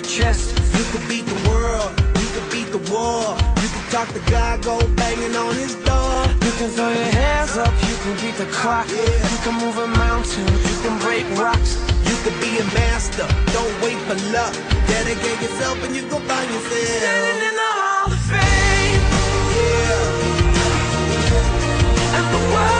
your chest. You could beat the world, you could beat the war. You could talk to God, go banging on his door. You can throw your hands up, you can beat the clock. Yeah. You can move a mountain, you can break rocks. You could be a master, don't wait for luck. Dedicate yourself and you go find yourself. Standing in the Hall of Fame. Yeah. And the world.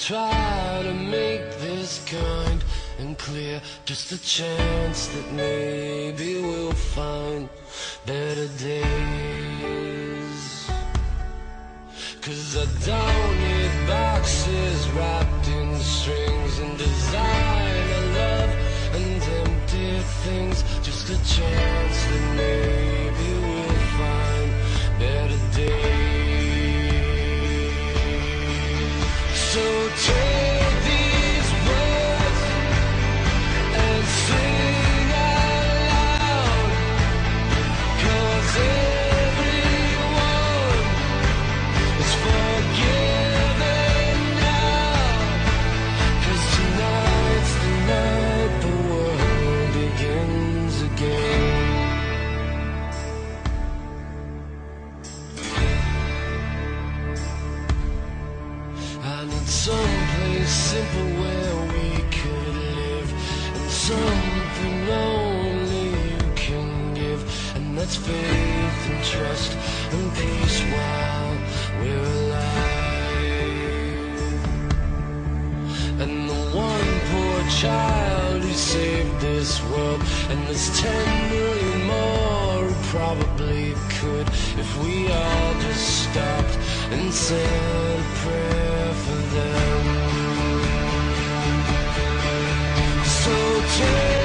try to make this kind and clear just a chance that maybe we'll find better days. Cause I don't simple where we could live and something only you can give and that's faith and trust and peace while we're alive. And the one poor child who saved this world and there's 10 million more who probably could if we all just stopped and said a prayer for them. share.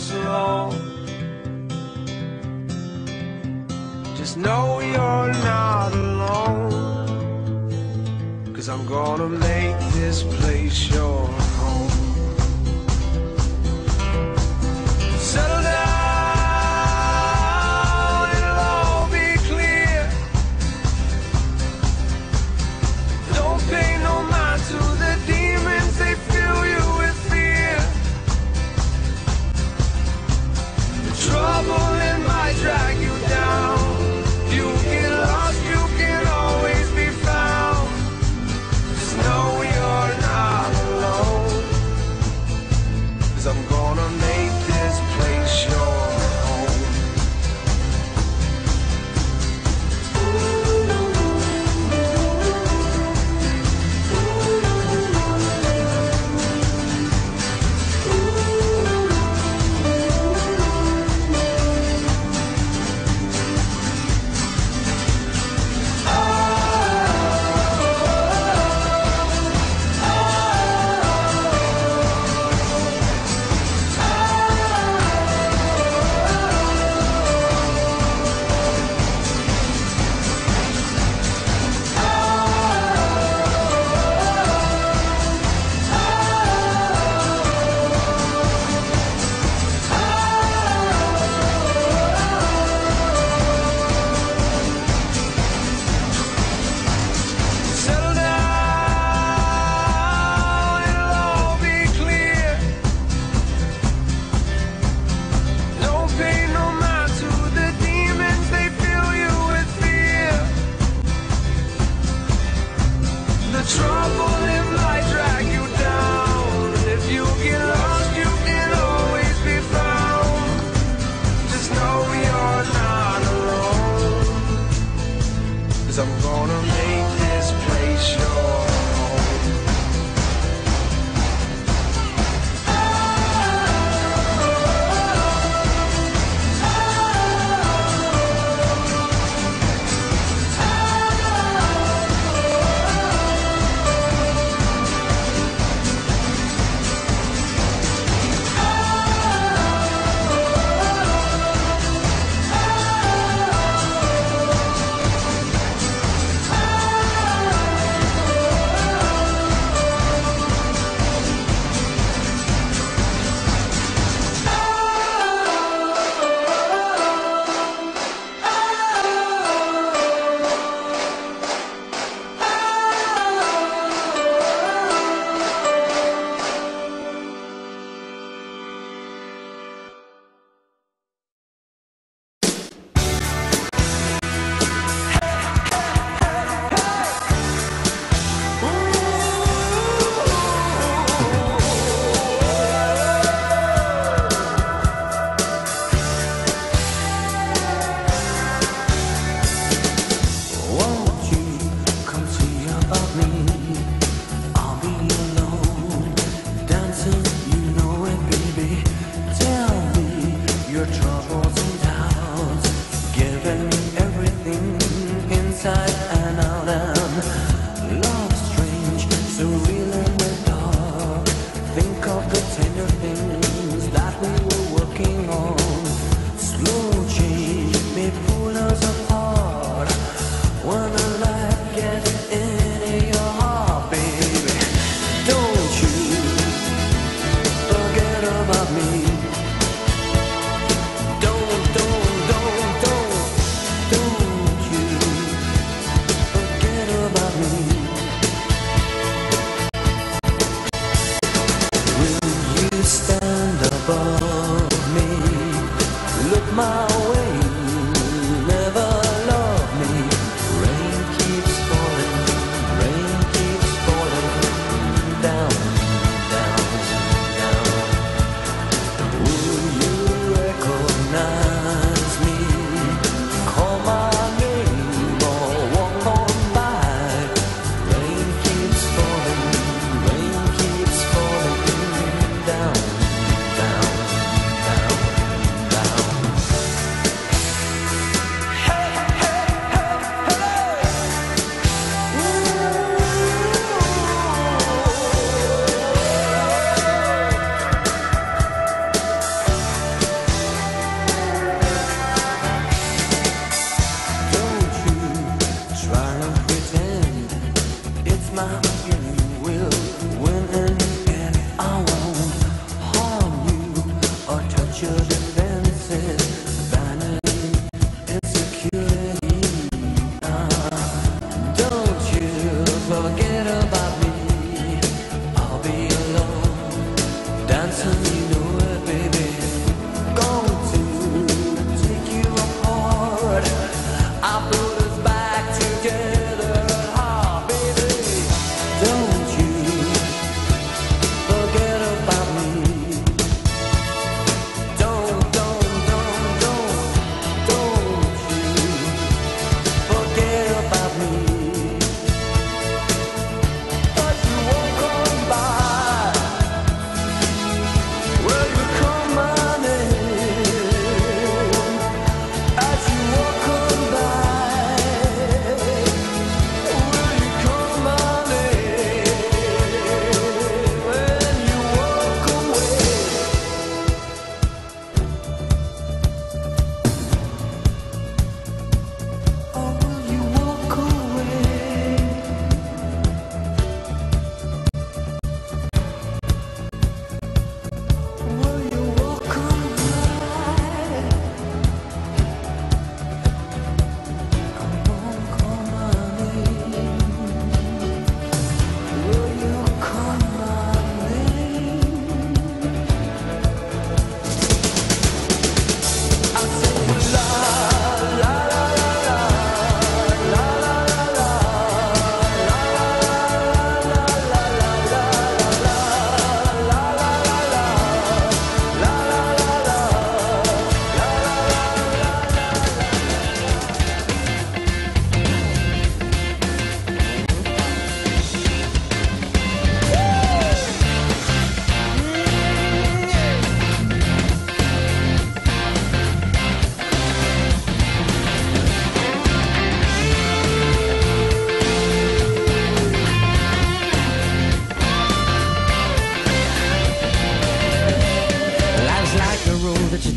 us alone. Just know you're not alone. Cause I'm gonna make this place yours.